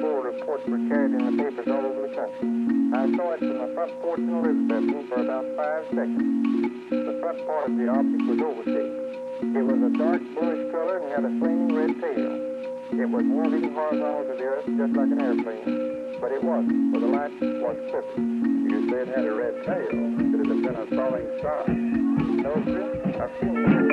Full reports were carried in the papers all over the country. I saw it from the front porch in Elizabethton for about five seconds. The front part of the object was oval-shaped. It was a dark bluish color and had a flaming red tail. It was moving horizontal to the earth just like an airplane, but it wasn't, for the light was crooked. You say it had a red tail. Could it have been a falling star? No, sir. I've seen it.